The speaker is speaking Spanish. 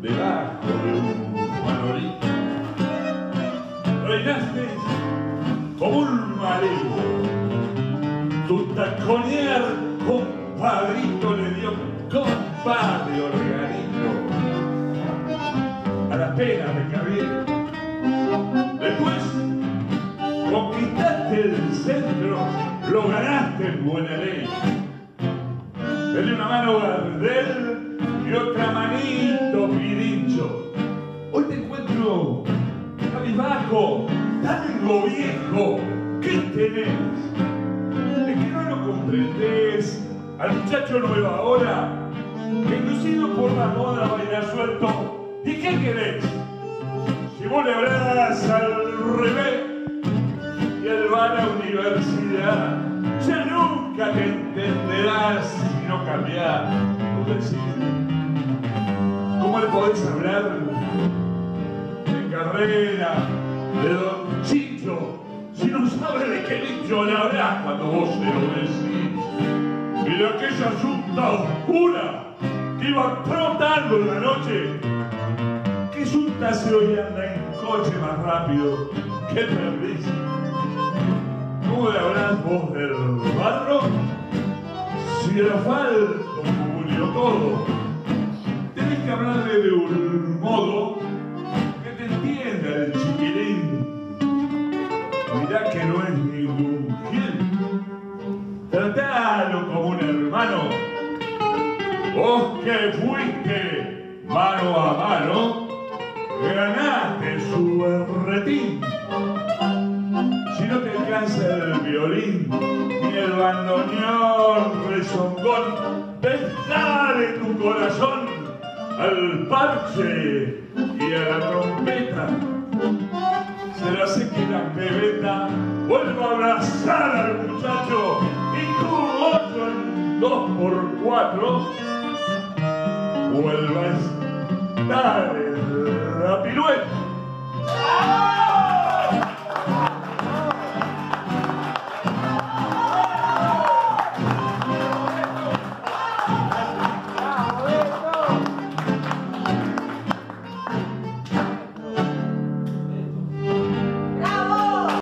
debajo de un manolito. Reinaste como un malevo. Tu taconear compadrito le dio compadre organito a la pena de cabello. Después conquistaste el centro, lo ganaste en buena ley. Dale una mano Gardel cabizbajo, tango viejo, ¿qué tenés? Es que no lo comprendés al muchacho nuevo ahora, que inducido por la moda baila suelto. ¿Y qué querés? Si vos le hablas al revés y él va a la universidad, ya nunca te entenderás si no cambiás tu decir. ¿Cómo le podés hablar de carrera, don Chicho, si no sabe de qué dicho le hablas cuando vos se lo decís? Y de aquella yunta oscura que iba trotando en la noche, ¿qué yunta se hoy anda en coche más rápido que perdiz? ¿Cómo le hablas vos del barro? Si el asfalto que no es ningún gil. Tratalo como un hermano. Vos que fuiste mano a mano, ganaste su berretín. Si no te alcanza el violín ni el bandoneón rezongón, dale tu corazón al parche y a la trompeta. Se hace que la pebeta dos por cuatro, vuelva a estar